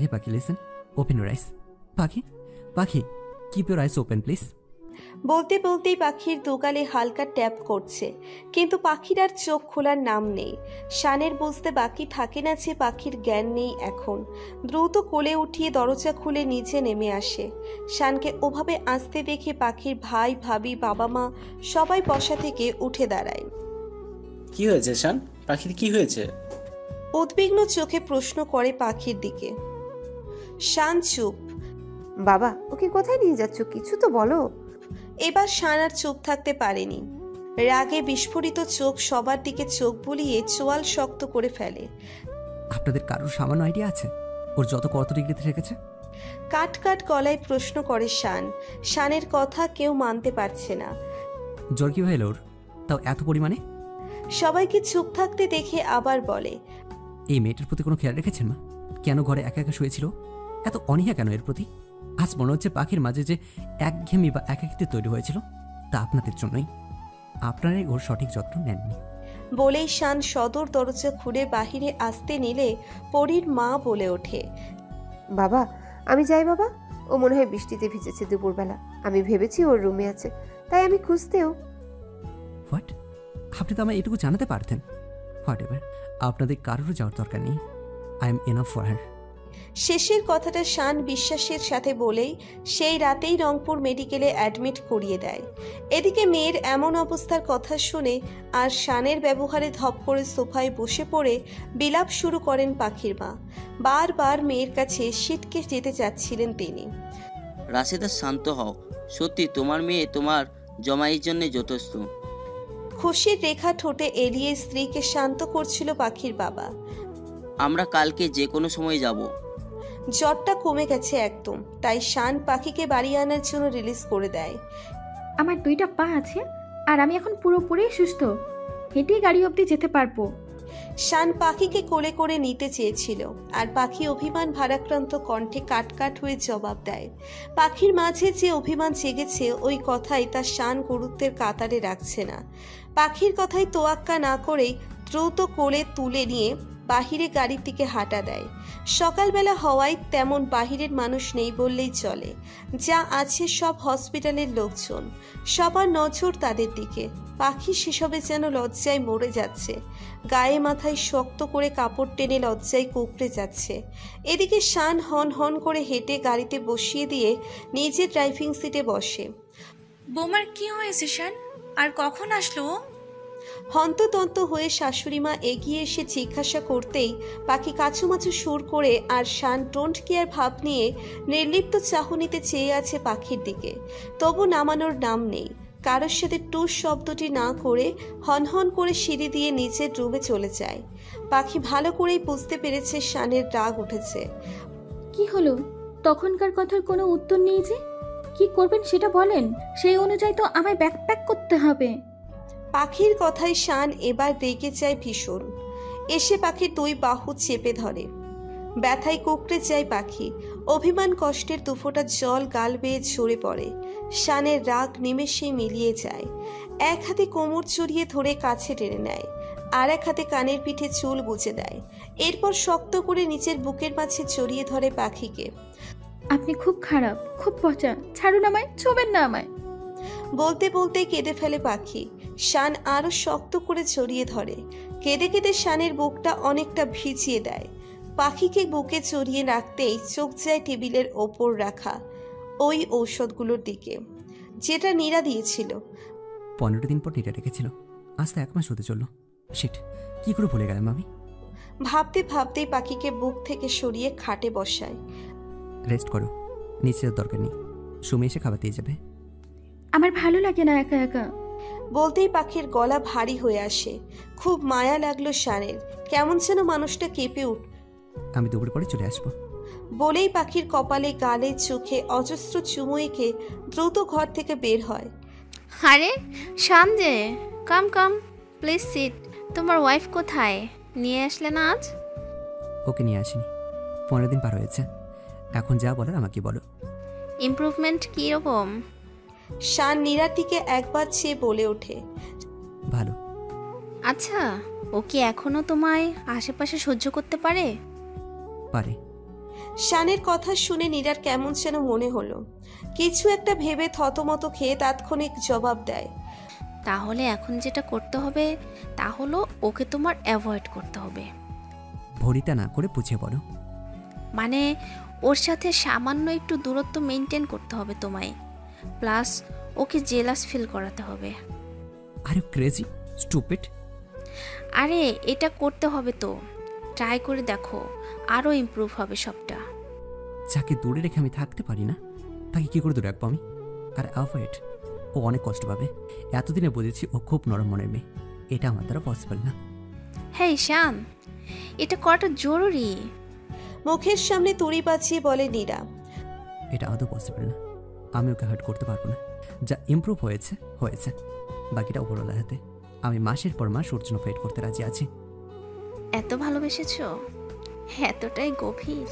হে পাখি listen open your eyes পাখি পাখি keep your eyes open please বলতে বলতেই পাখির দুগালে হালকা ট্যাপ করছে কিন্তু পাখির আর চোখ খোলার নাম নেই। শানের বুঝতে বাকি থাকে না যে পাখির জ্ঞান নেই এখন। দ্রুত কোলে উঠিয়ে দরজা খুলে নিচে নেমে আসে। শানকে ওভাবে আসতে দেখে পাখির ভাই ভাবি বাবা মা সবাই বসা থেকে উঠে দাঁড়ায়। কি হয়েছে শান? পাখির কি হয়েছে? উদ্বিগ্ন চোখে প্রশ্ন করে পাখির দিকে। শান চুপ। বাবা ওকে কোথায় নিয়ে যাচ্ছ? কিছু তো বলো। এবার শান আর চুপ থাকতে পারেনি। রাগে বিস্ফোরিত চোখ সবার দিকে চোখ বুলিয়ে চোয়াল শক্ত করে ফেলে। আপনাদের কারোর সামান্য আইডিয়া আছে? ওর যত কত ডিগ্রিতে রেখেছে? কাট কাট গলায় প্রশ্ন করে শান। শানের কথা কেউ মানতে পারছে না। জ্বর কি হলো ওর তাও এত পরিমাণে? সবাইকে চুপ থাকতে দেখে আবার বলে এই মেয়েটার প্রতি কোনো খেয়াল রেখেছেন মা? কেন ঘরে একা একা শুয়েছিল? এত অনীহা কেন এর প্রতি? আজ মনে হচ্ছে পাখির মাঝে যে একঘেমি বা একাকিত্ব তৈরি হয়েছিল তা আপনাদের জন্যই। আপনারাই ওর সঠিক যত্ন নেননি। বলেই শান সদর দরজা খুলে বাহিরে আসতে নিলে পরীর মা বলে ওঠে বাবা আমি যাই বাবা। ও মনে হয় বৃষ্টিতে ভিজেছে দুপুরবেলা। আমি ভেবেছি ওর রুমে আছে তাই আমি খুঁজতেও হোয়াট আপনি তো আমায় এটুকু জানাতে পারতেন। হোয়াট এভার আপনাদের কারোরও যাওয়ার দরকার নেই। I am enough for her শেষের কথাটা শান বিশ্বাসের সাথে বলেই সেই রাতেই রংপুর মেডিকেলে অ্যাডমিট করিয়ে দেয়। এদিকে মেয়ের এমন অবস্থার কথা শুনে আর শানের ব্যবহারে ধপ করে সোফায় বসে পড়ে বিলাপ শুরু করেন পাখির মা। বারবার মেয়ের কাছে সিটকে যেতে চাচ্ছিলেন তিনি। রাশেদা শান্ত হও। সত্যি তোমার মেয়ে তোমার জমাইয়ের জন্য যথেষ্ট। খুশির রেখা ঠোঁটে এড়িয়ে স্ত্রীকে শান্ত করছিল পাখির বাবা। আমরা কালকে যে কোনো সময় যাব। জ্বরটা কমে গেছে একদম তাই শান পাখিকে বাড়ি আনার জন্য রিলিজ করে দেয়। আমার দুইটা পা আছে আর আমি এখন পুরোপুরি সুস্থ। হেঁটেই গাড়ি অবধি যেতে পারব। শান পাখিকে কোলে করে নিতে চেয়েছিল আর পাখি অভিমান ভারাক্রান্ত কণ্ঠে কাট কাট হয়ে জবাব দেয়। পাখির মাঝে যে অভিমান জেগেছে ওই কথাই তার শান গুরুত্বের কাতারে রাখছে না। পাখির কথাই তোয়াক্কা না করেই দ্রুত কোলে তুলে নিয়ে বাহিরে গাড়ির দিকে হাঁটা দেয়। সকালবেলা হওয়ায় তেমন বাহিরের মানুষ নেই বললেই চলে। যা আছে সব হসপিটালের লোকজন। সবার নজর তাদের দিকে। পাখি সেসবে যেন লজ্জায় মরে যাচ্ছে। গায়ে মাথায় শক্ত করে কাপড় টেনে লজ্জায় কুকড়ে যাচ্ছে। এদিকে শান হন হন করে হেঁটে গাড়িতে বসিয়ে দিয়ে নিজে ড্রাইভিং সিটে বসে। বোমার কি হয়েছে, শান? আর কখন আসলো? হন্ততন্ত হয়ে শাশুড়িমা এগিয়ে এসে জিজ্ঞাসা করতেই পাখি কাছুমাছু সুর করে আর শান ডোন্ট কেয়ার ভাব নিয়ে নির্লিপ্ত চাহনিতে চেয়ে আছে পাখির দিকে। তবু নামানোর নাম নেই। কারোর সাথে টুস শব্দটি না করে হনহন করে সিঁড়ি দিয়ে নিচে ডুবে চলে যায়। পাখি ভালো করেই বুঝতে পেরেছে শানের রাগ উঠেছে। কি হলো? তখনকার কথার কোনো উত্তর নেই যে? কি করবেন সেটা বলেন। সেই অনুযায়ী তো আমায় ব্যাকপ্যাক করতে হবে। পাখির কথায় শান এবার রেগে যায় ভীষণ। এসে পাখির দুই বাহু চেপে ধরে। ব্যথায় কুকড়ে যায় পাখি। অভিমান কষ্টের দুফোটা জল গাল বেয়ে ঝরে পড়ে। শানের রাগ নিমেষে মিলিয়ে যায়। এক হাতে কোমর চড়িয়ে ধরে কাছে টেনে নেয়। আর এক হাতে কানের পিঠে চুল গুজে দেয়। এরপর শক্ত করে নিচের বুকের মাঝে জড়িয়ে ধরে পাখিকে। আপনি খুব খারাপ খুব পচা। ছাড়ুন আমায় ছোবেন না আমায়। বলতে বলতে কেঁদে ফেলে পাখি। শান আরও শক্ত করে জড়িয়ে ধরে। কেঁদে কেঁদে শানের বুকটা অনেকটা ভিজিয়ে দেয়। পাখিকে বুকে চড়িয়ে রাখতেই চোখ যায় টেবিলের ওপর রাখা ওই ঔষধগুলোর দিকে। যেটা নীরা দিয়েছিল। পনেরো দিন পর নিটা রেখেছিল আজ তো এক মাস হতে চলল। শিট কি করে ভুলে গেলাম আমি? ভাবতে ভাবতেই পাখিকে বুক থেকে সরিয়ে খাটে বসায়। রেস্ট করো। নিচের দরকার নেই। সুমি এসে খাবার দিয়ে যাবে। আমার ভালো লাগে না একা একা। বলতেই পাখির গলা ভারী হয়ে আসে। খুব মায়া লাগল শানের। কেমন যেন মানুষটা কেঁপে উঠ আমি দুপুর পরে চলে আসব। বলেই পাখির কপালে গালে চোখে অজস্র চুমু এঁকে দ্রুত ঘর থেকে বের হয়। আরে শান যে কাম কাম প্লিজ সিট। তোমার ওয়াইফ কোথায়? নিয়ে আসলে না আজ? ওকে নিয়ে আসিনি। পনেরো দিন পার হয়েছে। এখন যা বলার আমাকে বলো। ইমপ্রুভমেন্ট কীরকম? শান নীরার দিকে একবার চেয়ে বলে ওঠে। ভালো। আচ্ছা ও কি এখনও তোমায় আশেপাশে সহ্য করতে পারে? পারে। শানের কথা শুনে নীরার কেমন যেন মনে হলো। কিছু একটা ভেবে থতমত খেয়ে তাৎক্ষণিক জবাব দেয়। তাহলে এখন যেটা করতে হবে তা হলো ওকে তোমার অ্যাভয়েড করতে হবে। ভরিতা না করে বুঝে বলো। মানে ওর সাথে সামান্য একটু দূরত্ব মেনটেন করতে হবে তোমায়। প্লাস ওকে জেলাস ফিল করাতে হবে। আর ক্রেজি স্টুপিড আরে এটা করতে হবে তো। ট্রাই করে দেখো আরও ইমপ্রুভ হবে সবটা। যাকে দূরে রেখে আমি থাকতে পারি না তাকে কি করে দূরে রাখব আমি? আর অ্যাভয়েড ও অনেক কষ্ট পাবে। এতদিনে বুঝেছি ও খুব নরম মনের মেয়ে। এটা আমার দ্বারা পসিবল না। হ্যাঁ শান এটা করাটা জরুরি। মুখের সামনে তুড়ি বাঁচিয়ে বলে নীরা এটা আদৌ পসিবল না। আমি ওকে হার্ট করতে পারব না। যা ইমপ্রুভ হয়েছে হয়েছে। বাকিটা উপরওয়ালার হাতে। আমি মাসের পর মাস ওর জন্য ফেট করতে রাজি আছি। এত ভালোবেসেছ? এতটাই গভীর।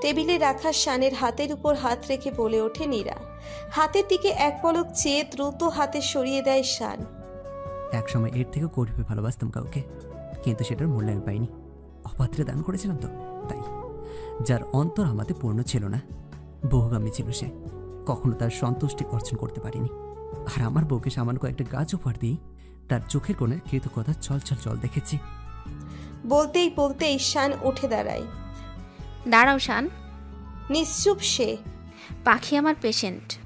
টেবিলে রাখা শানের হাতের উপর হাত রেখে বলে ওঠে নীরা। হাতের দিকে এক পলক চেয়ে দ্রুত হাতে সরিয়ে দেয় শান। এক সময় এর থেকেও গরিবে ভালোবাসতাম কাউকে কিন্তু সেটার মূল্য আমি পাইনি। অপাত্রে দান করেছিলাম তো তাই। যার অন্তর আমাদের পূর্ণ ছিল না। বহুগামী ছিল সে। কখনো তার সন্তুষ্টি অর্জন করতে পারিনি। আর আমার বউকে সামান্য কয়েকটা গাছ উপহার দিই তার চোখের কোণে কৃতজ্ঞতা চল চল চল দেখেছি। বলতেই বলতেই শান উঠে দাঁড়ায়। দাঁড়াও শান। নিশ্চুপ সে। পাখি আমার পেশেন্ট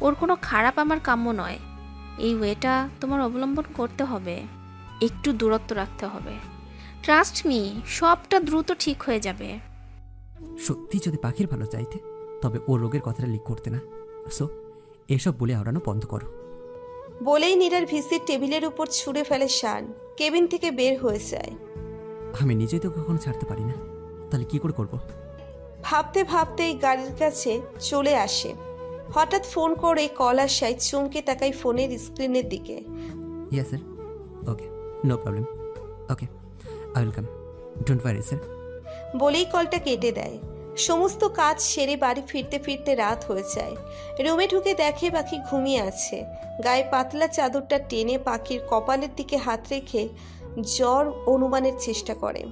ওর কোনো খারাপ আমার কাম্য নয়। এই ওয়েটা তোমার অবলম্বন করতে হবে। একটু দূরত্ব রাখতে হবে। ট্রাস্ট মি সবটা দ্রুত ঠিক হয়ে যাবে। সত্যি যদি পাখির ভালো চাইতে তবে ও রোগের কথাটা লিক করতে না। সো এসব বলে আওড়ানো বন্ধ করো। বলেই নীরার ভিসির টেবিলের উপর ছুঁড়ে ফেলে শান। কেবিন থেকে বের হয়ে যায়। আমি নিজেই তো কখনো ছাড়তে পারি না। তাহলে কি করে করব? ভাবতে ভাবতেই গাড়ির কাছে চলে আসে। হঠাৎ ফোন করে কল আসায় চমকে তাকাই ফোনের স্ক্রিনের দিকে। Yeah sir okay no problem okay I will come don't worry sir বলেই কলটা কেটে দেয়। সমস্ত কাজ সেরে বাড়ি ফিরতে ফিরতে রাত হয়ে যায়। রুমে ঢুকে দেখে পাখি ঘুমিয়ে আছে। গায়ে পাতলা চাদরটা টেনে পাখির কপালের দিকে হাত রেখে জ্বর অনুমানের চেষ্টা করে।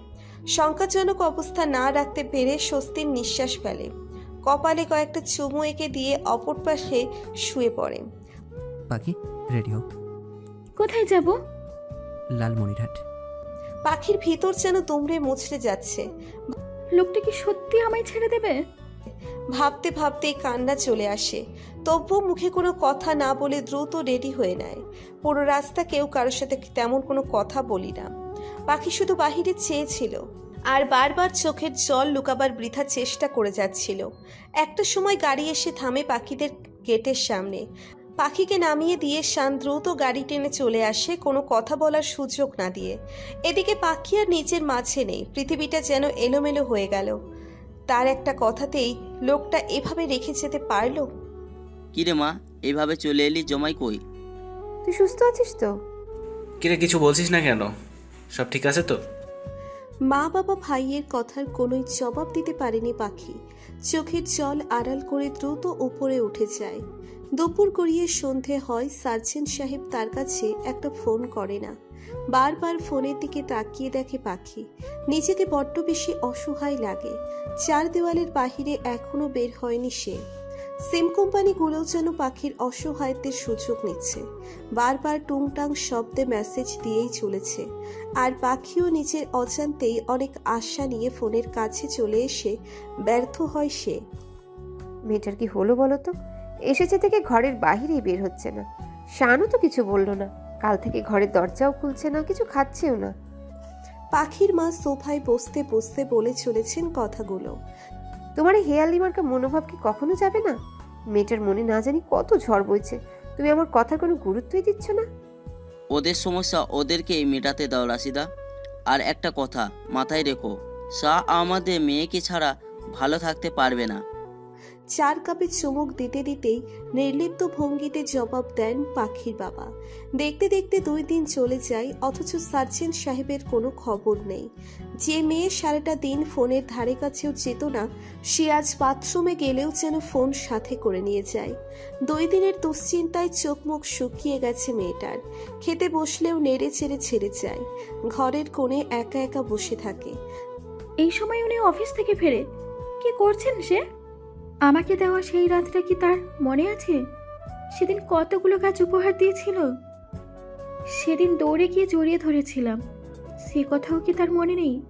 শঙ্কাজনক অবস্থা না রাখতে পেরে স্বস্তির নিঃশ্বাস ফেলে। কপালে কয়েকটা চুমু এঁকে দিয়ে অপর পাশে শুয়ে পড়ে। পাখি রেডি হও। কোথায় যাব? লালমনিরহাট। পাখির ভিতর যেন দুমড়ে মুচড়ে যাচ্ছে। লোকটা কি সত্যি আমায় ছেড়ে দেবে? ভাবতে ভাবতেই কান্না চলে আসে। তবুও মুখে কোনো কথা না বলে দ্রুত রেডি হয়ে নেয়। পুরো রাস্তা কেউ কারোর সাথে তেমন কোনো কথা বলি না। পাখি শুধু বাহিরে চেয়েছিল আর বারবার চোখের জল লুকাবার বৃথা চেষ্টা করে যাচ্ছিল। একটা সময় গাড়ি এসে থামে পাখিদের গেটের সামনে। পাখিকে নামিয়ে দিয়ে শান দ্রুত গাড়ি টেনে চলে আসে কোনো কথা বলার সুযোগ না দিয়ে। এদিকে পাখি আর নিজের মাঝে নেই পৃথিবীটা যেন এলোমেলো হয়ে গেল। তার একটা কথাতেই লোকটা এভাবে রেখে যেতে পারল? কিরে মা এভাবে চলে এলি জমাই কই? তুই সুস্থ আছিস তো? কিরে কিছু বলছিস না কেন? সব ঠিক আছে তো? মা বাবা ভাইয়ের কথার কোনোই জবাব দিতে পারেনি পাখি। চোখের জল আড়াল করে দ্রুত উপরে উঠে যায়। দুপুর গড়িয়ে সন্ধে হয়, সার্জেন্ট সাহেব তার কাছে একটা ফোন করে না। বারবার ফোনের দিকে তাকিয়ে দেখে পাখি। নিজেকে বড্ড বেশি অসহায় লাগে। চার দেওয়ালের বাহিরে এখনও বের হয়নি সে। সিম কোম্পানিগুলোও যেন পাখির অসহায়ত্বের সুযোগ নিচ্ছে। বারবার টুংটাং শব্দে মেসেজ দিয়েই চলেছে। আর পাখিও নিজের অজান্তেই অনেক আশা নিয়ে ফোনের কাছে চলে এসে ব্যর্থ হয় সে। মেয়েটার কি হলো বলো তো? এসেছে থেকে ঘরের বাহিরেই বের হচ্ছে না। শানও তো কিছু বলল না। কাল থেকে ঘরের দরজাও খুলছে না কিছু খাচ্ছেও না। পাখির মা সোফায় বসতে বসতে বলে চলেছেন কথাগুলো। তোমার এই হেয়ালি মার্কা মনোভাব কি কখনো যাবে না? মেয়েটার মনে না জানি কত ঝড় বইছে। তুমি আমার কথার কোনো গুরুত্বই দিচ্ছ না? ওদের সমস্যা ওদেরকে মেটাতে দাও রাশিদা। আর একটা কথা মাথায় রেখো শাহ আমাদের মেয়েকে ছাড়া ভালো থাকতে পারবে না। চার কাপে চুমুক দিতে দিতেই নির্লিপ্ত ভঙ্গিতে জবাব দেন পাখির বাবা। দেখতে দেখতে দুই দিন চলে যায়, অথচ সার্জেন্ট সাহেবের কোনো খবর নেই। যে মেয়ে সারাটা দিন ফোনের ধারে কাছেও যেত না, সে আজ বাথরুমে গেলেও যেন ফোন সাথে করে নিয়ে যায়। দুই দিনের দুশ্চিন্তায় চোখ মুখ শুকিয়ে গেছে মেয়েটার। খেতে বসলেও নেড়ে চেড়ে ছেড়ে যায়। ঘরের কোণে একা একা বসে থাকে। এই সময় উনি অফিস থেকে ফেরে। কি করছেন সে? আমাকে দেওয়া সেই রাতটা কি তার মনে আছে? সেদিন কতগুলো কাজ উপহার দিয়েছিল। সেদিন দৌড়ে গিয়ে জড়িয়ে ধরেছিলাম। সে কথাও কি তার মনে নেই?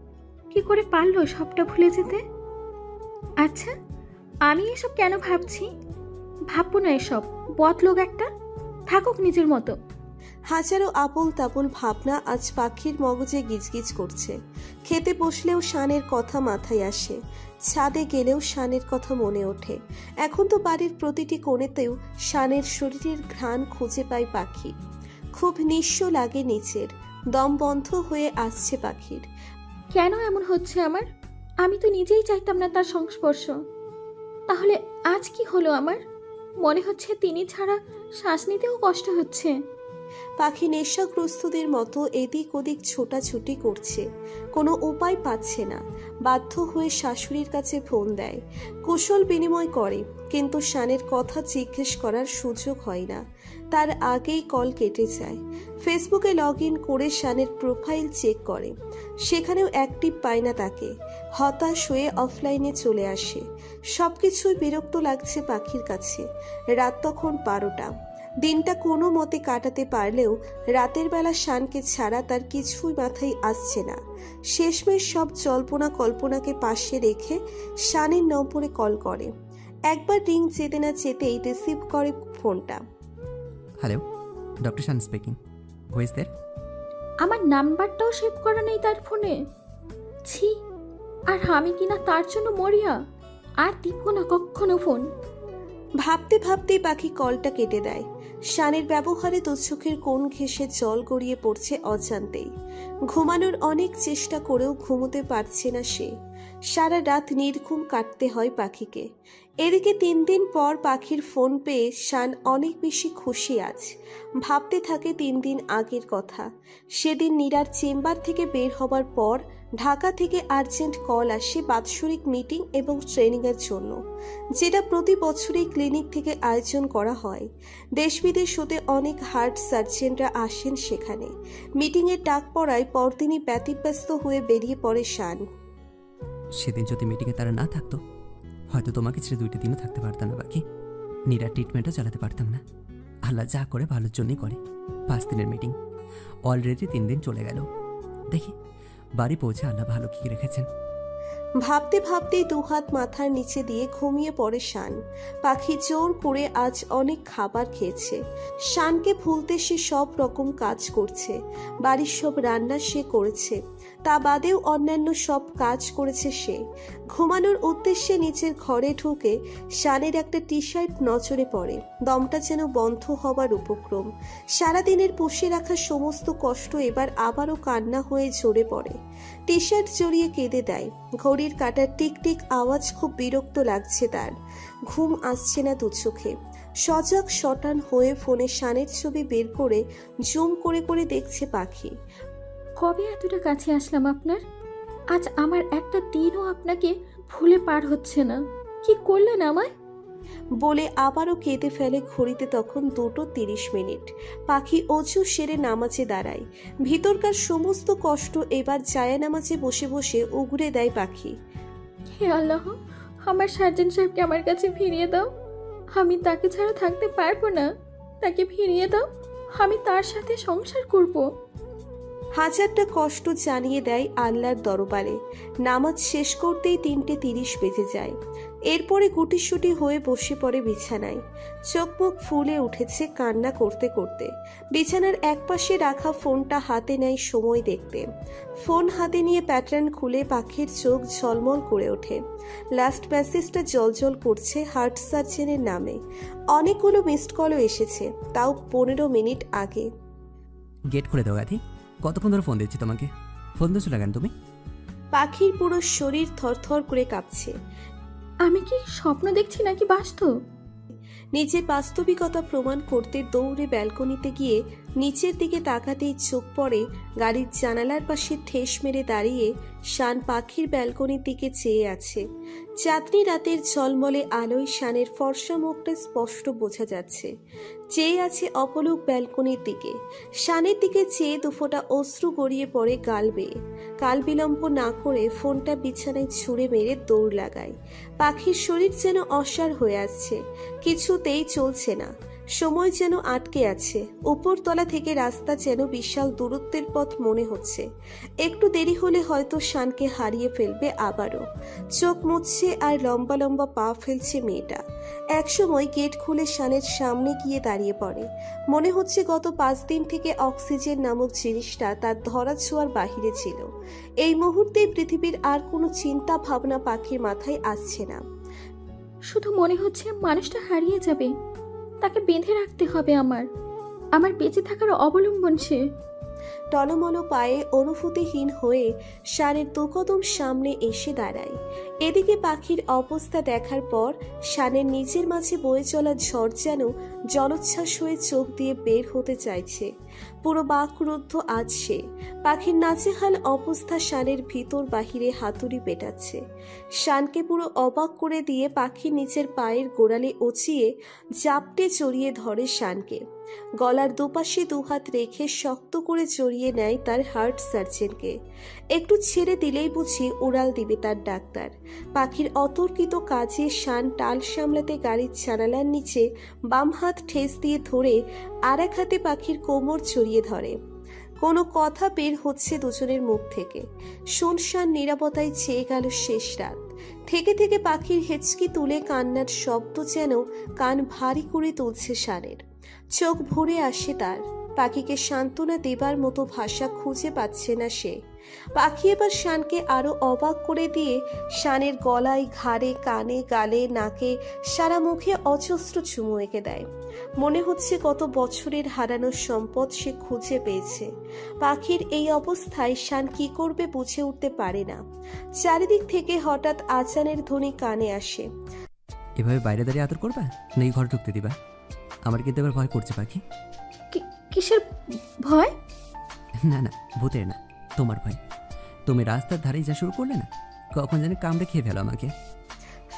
কি করে পারল সবটা ভুলে যেতে? আচ্ছা আমি এসব কেন ভাবছি? ভাববো না এসব। বদ লোক একটা। থাকুক নিজের মতো। হাজারো আবল তাবল ভাবনা আজ পাখির মগজে গিজগিজ করছে। খেতে বসলেও শানের কথা মাথায় আসে। ছাদে গেলেও শানের কথা মনে ওঠে। এখন তো বাড়ির প্রতিটি কোণেতেও শানের শরীরের ঘ্রাণ খুঁজে পায় পাখি। খুব নিঃস্ব লাগে নিচের। দম বন্ধ হয়ে আসছে পাখির। কেন এমন হচ্ছে আমার? আমি তো নিজেই চাইতাম না তার সংস্পর্শ। তাহলে আজ কি হলো আমার? মনে হচ্ছে তিনি ছাড়া শ্বাস নিতেও কষ্ট হচ্ছে। পাখি নেশাগ্রস্তদের মতো এদিক ওদিক ছোটাছুটি করছে। কোনো উপায় পাচ্ছে না। বাধ্য হয়ে শাশুড়ির কাছে ফোন দেয়। কুশল বিনিময় করে, কিন্তু শানের কথা জিজ্ঞেস করার সুযোগ হয় না। তার আগেই কল কেটে যায়। ফেসবুকে লগ ইন করে শানের প্রোফাইল চেক করে। সেখানেও অ্যাক্টিভ পায় না তাকে। হতাশ হয়ে অফলাইনে চলে আসে। সবকিছুই বিরক্ত লাগছে পাখির কাছে। রাত তখন বারোটা। দিনটা কোনো মতে কাটাতে পারলেও রাতের বেলা শানকে ছাড়া তার কিছুই মাথায় আসছে না। শেষমেশ সব জল্পনা কল্পনাকে পাশে রেখে শানের নম্বরে কল করে। একবার রিং যেতে না যেতেই রিসিভ করে ফোনটা। Hello doctor Shaan speaking. Who's there আমার নাম্বারটাও সেভ করা নেই তার ফোনে। ছি আর আমি কিনা তার জন্য মরিয়া? আর দিব না কখনো ফোন? ভাবতে ভাবতেই পাখি কলটা কেটে দেয়। শানের ব্যবহারে দু চোখের কোণ ঘেঁষে জল গড়িয়ে পড়ছে অজান্তেই। ঘুমানোর অনেক চেষ্টা করেও ঘুমোতে পারছে না সে। সারা রাত নির্ঘুম কাটতে হয় পাখিকে। এদিকে তিন দিন পর পাখির ফোন পেয়ে শান অনেক বেশি খুশি আজ। ভাবতে থাকে তিন দিন আগের কথা। সেদিন নীরার চেম্বার থেকে বের হবার পর ঢাকা থেকে আর্জেন্ট কল আসে বাৎসরিক মিটিং এবং ট্রেনিংয়ের জন্য, যেটা প্রতি বছরই ক্লিনিক থেকে আয়োজন করা হয়। দেশ বিদেশ হতে অনেক হার্ট সার্জেনরা আসেন সেখানে। মিটিংয়ের ডাক পড়ায় পরদিনই ব্যতিব্যস্ত হয়ে বেরিয়ে পড়ে শান। সেদিন যদি মিটিংয়ে তারা না থাকতো, হয়তো তোমাকে ছেড়ে দুইটা দিনও থাকতে পারতাম না, বাকি। নীরা ট্রিটমেন্টও চালাতে পারতাম না। আল্লাহ যা করে ভালোর জন্যই করে। পাঁচ দিনের মিটিং। অলরেডি তিন দিন চলে গেল। দেখি বাড়ি পৌঁছে আল্লাহ ভালো কি রেখেছেন। ভাবতে ভাবতেই দুহাত মাথার নিচে দিয়ে ঘুমিয়ে পড়ে শান। পাখি জোর করে আজ অনেক খাবার খেয়েছে। শানকে ভুলতে সে সব রকম কাজ করছে। বাড়ির সব রান্না সে করেছে। তা বাদেও অন্যান্য সব কাজ করেছে সে। ঘুমানোর উদ্দেশ্যে নিচের ঘরে ঢুকে শানের একটা টি শার্ট নজরে পড়ে। দমটা যেন বন্ধ হবার উপক্রম। সারাদিনের পুষে রাখা সমস্ত কষ্ট এবার আবারও কান্না হয়ে ঝরে পড়ে। টি শার্ট জড়িয়ে কেঁদে দেয়। ঘড়ির কাটার টিক টিক আওয়াজ খুব বিরক্ত লাগছে তার। ঘুম আসছে না দু চোখে। সজাগ শটান হয়ে ফোনে শানের ছবি বের করে জুম করে করে দেখছে পাখি। কবে এতটা কাছে আসলাম আপনার? আজ আমার একটা দিনও আপনাকে ভুলে পার হচ্ছে না। কি করলেন আমায়? বলে আবারও কেঁদে ফেলে ঘড়িতে তখন দুটো তিরিশ মিনিট। পাখি অজু সেরে নামাজে দাঁড়ায়। ভিতরকার সমস্ত কষ্ট এবার জায়া নামাজে বসে বসে উগড়ে দেয় পাখি। হে আল্লাহ আমার সার্জন সাহেবকে আমার কাছে ফিরিয়ে দাও। আমি তাকে ছাড়া থাকতে পারব না। তাকে ফিরিয়ে দাও। আমি তার সাথে সংসার করব। হাজারটা কষ্ট জানিয়ে দেয় আল্লাহর দরবারে। নামাজ শেষ করতেই তিনটে তিরিশ বেজে যায়। এরপরে গুটিসুটি হয়ে বসে পড়ে বিছানায়। চোখ মুখ ফুলে উঠেছে কান্না করতে করতে। বিছানার একপাশে রাখা ফোনটা হাতে নেয় সময় দেখতে। ফোন হাতে নিয়ে প্যাটার্ন খুলে পাখির চোখ ঝলমল করে ওঠে। লাস্ট মেসেজটা জলজল করছে হার্ট সার্জেনের নামে। অনেকগুলো মিসড কলও এসেছে তাও পনেরো মিনিট আগে। গেট খুলে দাও গাধি। কতক্ষণ ধরে ফোন দিচ্ছি তোমাকে? ফোন দিচ্ছ না কেন তুমি? পাখির পুরো শরীর থরথর করে কাঁপছে। আমি কি স্বপ্ন দেখছি নাকি বাস্তব? নিজের বাস্তবিকতা প্রমাণ করতে দৌড়ে ব্যালকনিতে গিয়ে নিচের দিকে তাকাতেই চোখ পড়ে গাড়ির জানালার পাশে ঠেস মেরে দাঁড়িয়ে শান পাখির ব্যালকনির দিকে চেয়ে আছে। চাঁদনি রাতের ঝলমলে আলোয় শানের ফর্সা মুখটা স্পষ্ট বোঝা যাচ্ছে। চেয়ে আছে অপলক ব্যালকনির দিকে। শানের দিকে চেয়ে দুফোটা অশ্রু গড়িয়ে পড়ে গাল বেয়ে। কাল বিলম্ব না করে ফোনটা বিছানায় ছুঁড়ে মেরে দৌড় লাগায়। পাখির শরীর যেন অসার হয়ে আসছে। কিছুতেই চলছে না। সময় যেন আটকে আছে। উপরতলা থেকে রাস্তা যেন বিশাল দূরত্বের পথ মনে হচ্ছে। একটু দেরি হলে হয়তো শানকে হারিয়ে ফেলবে আবারও। চোখ মুছছে আর লম্বা লম্বা পা ফেলছে মেয়েটা। একসময় গেট খুলে শানের সামনে গিয়ে দাঁড়িয়ে পড়ে। মনে হচ্ছে গত পাঁচ দিন থেকে অক্সিজেন নামক জিনিসটা তার ধরা ছোঁয়ার বাহিরে ছিল। এই মুহূর্তে পৃথিবীর আর কোনো চিন্তা ভাবনা পাখির মাথায় আসছে না। শুধু মনে হচ্ছে মানুষটা হারিয়ে যাবে। তাকে বেঁধে রাখতে হবে আমার। আমার বেঁচে থাকার অবলম্বন সে টলমল পায়ে অনুভূতিহীন হয়ে শানের দুকদম সামনে এসে দাঁড়ায়। এদিকে পাখির অবস্থা দেখার পর শানের নিজের মাঝে বয়ে চলা ঝড় যেন জলোচ্ছ্বাস হয়ে চোখ দিয়ে বের হতে চাইছে। পুরো বাকরুদ্ধ আজ সে। পাখির নাচেহাল অবস্থা শানের ভিতর বাহিরে হাতুড়ি পেটাচ্ছে। শানকে পুরো অবাক করে দিয়ে পাখির নিচের পায়ের গোড়ালে ওচিয়ে জাপটে চড়িয়ে ধরে শানকে। গলার দুপাশে দুহাত রেখে শক্ত করে জড়িয়ে নেয় তার হার্ট সার্জেনকে। একটু ছেড়ে দিলেই বুঝি উড়াল দিবে তার ডাক্তার। পাখির অতর্কিত কাজে শান টাল সামলাতে গাড়ির জানালার নিচে বাম হাত ঠেস দিয়ে ধরে আর এক হাতে পাখির কোমর জড়িয়ে ধরে। কোনো কথা বের হচ্ছে দুজনের মুখ থেকে। শুনশান নিরাপত্তায় চেয়ে গেল শেষ রাত। থেকে থেকে পাখির হেঁচকি তুলে কান্নার শব্দ যেন কান ভারী করে তুলছে শানের। চোখ ভরে আসে তার। পাখিকে সান্ত্বনা দেবার মতো ভাষা খুঁজে পাচ্ছে না সে। পাখি এবার শানকে আরও অবাক করে দিয়ে শানের গলায় ঘাড়ে, কানে, গালে, নাকে সারা মুখে অজস্র চুমু এঁকে দেয়। মনে হচ্ছে কত বছরের হারানো সম্পদ সে খুঁজে পেয়েছে। পাখির এই অবস্থায় শান কি করবে বুঝে উঠতে পারে না। চারিদিক থেকে হঠাৎ আচানের ধ্বনি কানে আসে। এভাবে বাইরে দাঁড়িয়ে আদর করবা? না এই ঘরে ঢুকতে দিবা? আমার কিন্তু এবার ভয় করছে পাখি। কিসের ভয়? না না ভূতের না তোমার ভয়। তুমি রাস্তার ধারে যা শুরু করলে না কখন জানি কামড়ে খেয়ে ফেলো আমাকে।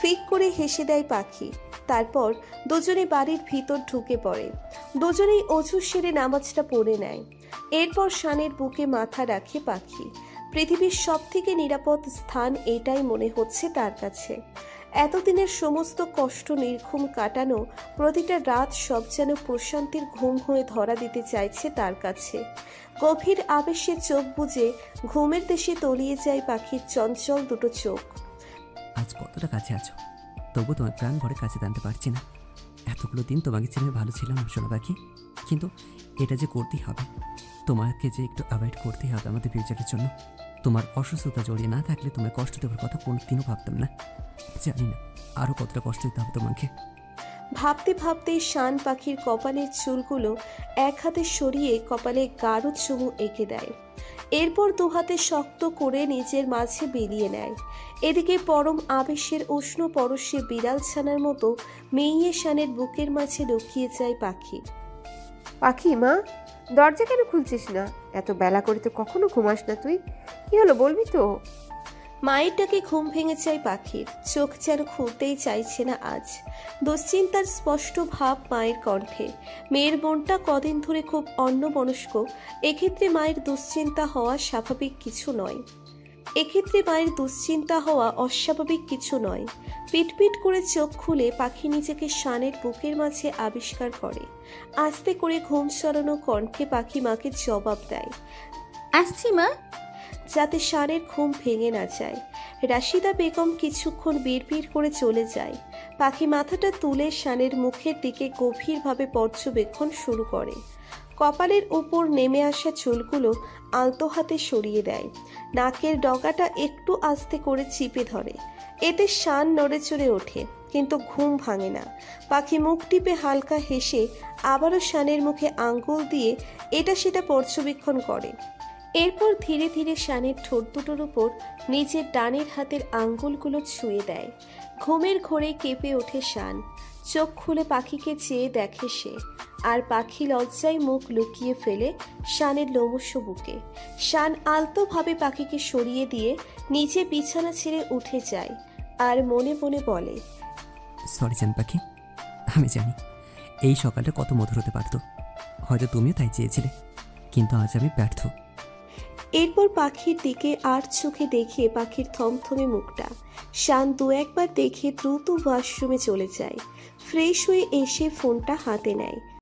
ফিক করে হেসে দেয় পাখি। তারপর দুজনে বাড়ির ভিতর ঢুকে পড়ে। দুজনেই অজু সেরে নামাজটা পড়ে নেয়। এরপর শানের বুকে মাথা রাখে পাখি। পৃথিবীর সব থেকে নিরাপদ স্থান এটাই মনে হচ্ছে তার কাছে। এতদিনের সমস্ত কষ্ট নির্ঘুম কাটানো প্রতিটা রাত সব যেন প্রশান্তির ঘুম হয়ে ধরা দিতে চাইছে তার কাছে। গভীর আবেশে চোখ বুজে ঘুমের দেশে তলিয়ে যায় পাখির চঞ্চল দুটো চোখ। আজ কতটা কাছে আছো? তবু তোমার প্রাণ ভরে কাছে টানতে পারছি না। এতগুলো দিন তোমাকে ছেড়ে ভালো ছিলাম শোনো পাখি। কিন্তু এটা যে করতেই হবে, তোমাকে যে একটু অ্যাভয়েড করতেই হবে আমাদের ফিউচারের জন্য। তোমার অসুস্থতা জড়িয়ে না থাকলে তোমার কষ্ট দেওয়ার কথা কোনোদিনও ভাবতাম না। জানি না আরও কতটা কষ্ট দিতে হবে তোমাকে। ভাবতে ভাবতে শান পাখির কপালের চুলগুলো এক হাতে সরিয়ে কপালে গাঢ় চুমু এঁকে দেয়। এরপর দু হাতে শক্ত করে নিজের মাঝে বেরিয়ে নেয়। এদিকে পরম আবেশের উষ্ণ পরশে বিড়াল ছানার মতো মেয়ে শানের বুকের মাঝে লুকিয়ে যায় পাখি। পাখি মা? দরজা কেন খুলছিস না? এত বেলা করে তো কখনো ঘুমাস না তুই। কি হলো বলবি তো? মায়ের ডাকে ঘুম ভেঙে চাই পাখির। চোখ যেন খুলতেই চাইছে না আজ। দুশ্চিন্তার স্পষ্ট ভাব মায়ের কণ্ঠে। মেয়ের মনটা কদিন ধরে খুব অন্যমনস্ক। এক্ষেত্রে মায়ের দুশ্চিন্তা হওয়া স্বাভাবিক কিছু নয়। এক্ষেত্রে মায়ের দুশ্চিন্তা হওয়া অস্বাভাবিক কিছু নয়। পিটপিট করে চোখ খুলে পাখি নিজেকে শানের বুকের মাঝে আবিষ্কার করে। আস্তে করে ঘুম সরানো কণ্ঠে পাখি মাকে জবাব দেয়। আসছি মা। যাতে শানের ঘুম ভেঙে না যায়। রাশিদা বেগম কিছুক্ষণ বিড়বিড় করে চলে যায়। পাখি মাথাটা তুলে শানের মুখের দিকে গভীরভাবে পর্যবেক্ষণ শুরু করে। কপালের উপর নেমে আসা চুলগুলো আলতো হাতে সরিয়ে দেয়। নাকের ডগাটা একটু আস্তে করে চিপে ধরে। এতে শান নড়ে চড়ে ওঠে, কিন্তু ঘুম ভাঙে না। পাখি মুখ টিপে হালকা হেসে আবারও শানের মুখে আঙ্গুল দিয়ে এটা সেটা পর্যবেক্ষণ করে। এরপর ধীরে ধীরে শানের ঠোঁট দুটোর উপর নিজের ডানের হাতের আঙ্গুলগুলো ছুঁয়ে দেয়। ঘুমের ঘোরে কেঁপে ওঠে শান। চোখ খুলে পাখিকে চেয়ে দেখে সে। আর পাখি লজ্জায় মুখ লুকিয়ে ফেলে শানের লোমস্য বুকে। শান আলতোভাবে পাখিকে সরিয়ে দিয়ে নিচে বিছানা ছেড়ে উঠে যায় আর মনে মনে বলে সরি চান পাখি আমি জানি। এই সকালটা কত মধুর হতে পারতো। হয়তো তুমিও তাই চেয়েছিলে কিন্তু আজ আমি ব্যর্থ। এরপর পাখির দিকে আর চোখে দেখে পাখির থমথমে মুখটা। শান দু একবার দেখে দ্রুত ওয়াশরুমে চলে যায়। ফ্রেশ হয়ে এসে ফোনটা হাতে নেয়।